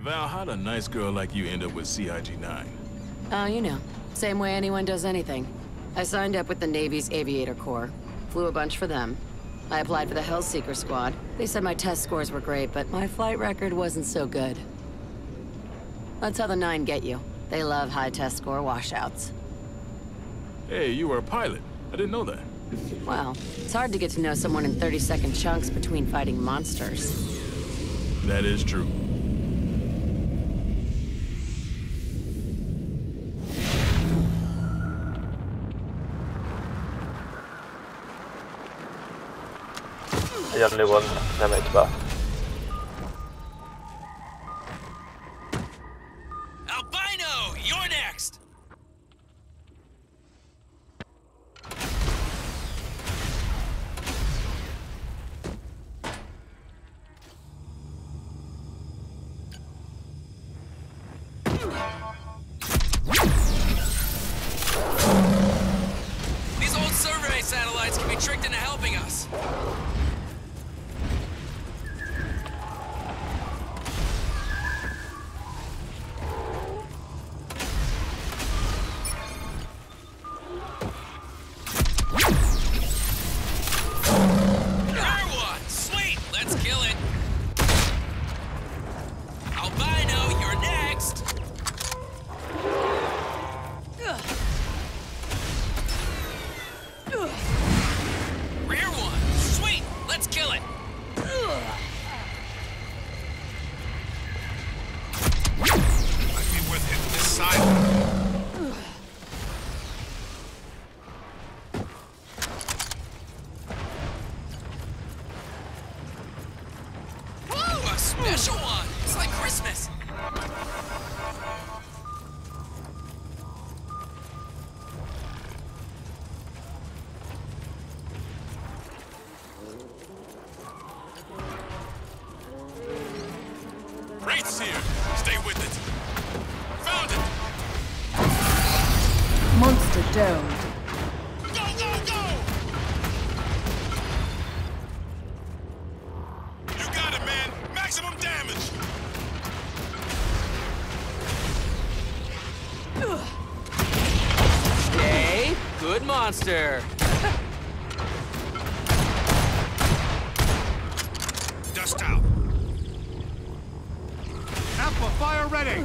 Val, how'd a nice girl like you end up with CIG-9? Oh, uh, you know. Same way anyone does anything. I signed up with the Navy's Aviator Corps. Flew a bunch for them. I applied for the Hellseeker Squad. They said my test scores were great, but my flight record wasn't so good. That's how the Nine get you. They love high test score washouts. Hey, you were a pilot. I didn't know that. Well, it's hard to get to know someone in 30-second chunks between fighting monsters. That is true. The only one damage bar. Albino, you're next. These old survey satellites can be tricked into helping us. Special one! It's like Christmas! Wraith's here. Stay with it. Found it. Monster domed. Good monster! Dust out. Amplifier ready.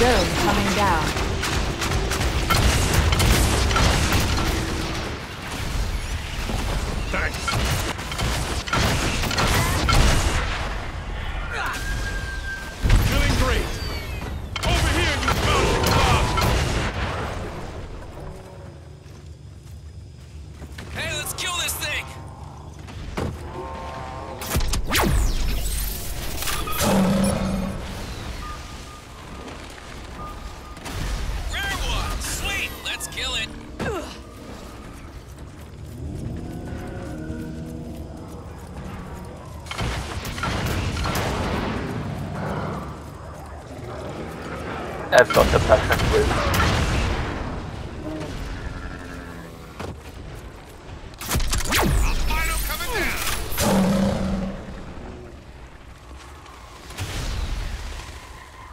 Dome coming down. Kill it! I've got the perfect route.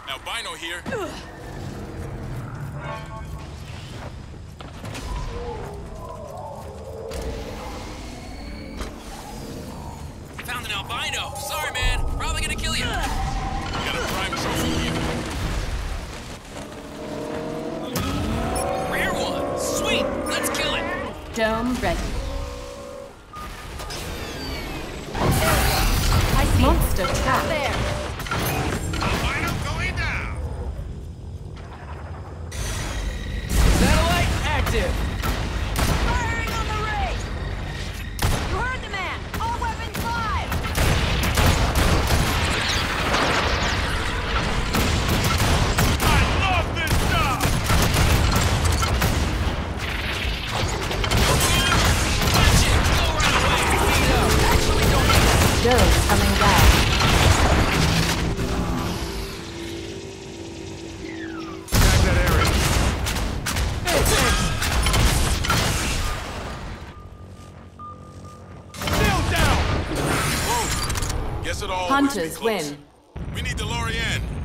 Albino here. Albino! Sorry, man! Probably gonna kill you! Got a prime trophy here. Rare one! Sweet! Let's kill it! Dome ready. I see Monster trap. There. Albino going down. Satellite active! Dome coming down. Tag that area. Kneel down! Whoa! Guess it all Hunters win. We need the Lorienne.